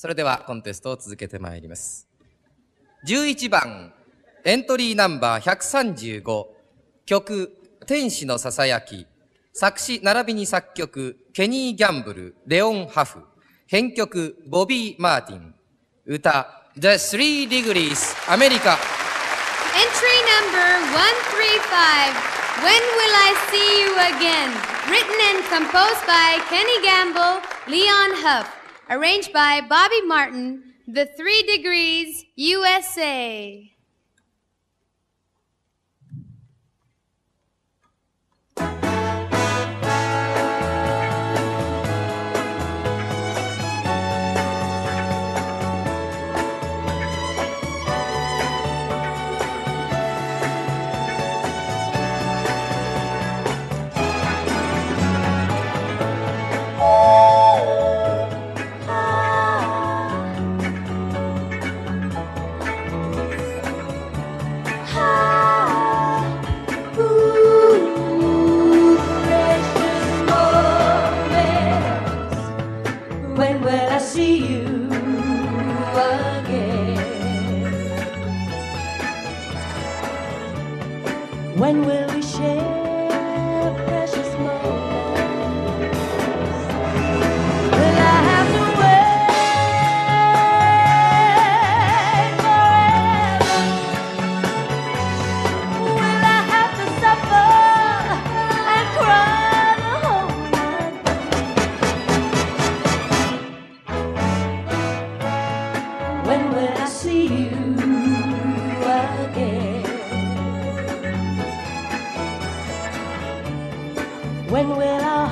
それではコンテストを続けてまいります。11番エントリーナンバー135曲「天使のささやき」作詞並びに作曲「ケニー・ギャンブル」「レオン・ハフ」編曲「ボビー・マーティン」歌「The Three Degrees」アメリカ。エントリーナンバー135 When will I see you again? Written and composed by Kenny Arranged by Bobby Martin, The Three Degrees, USA. When will we share precious moments? Will I have to wait forever? Will I have to suffer and cry the whole night? When will I see you? When will our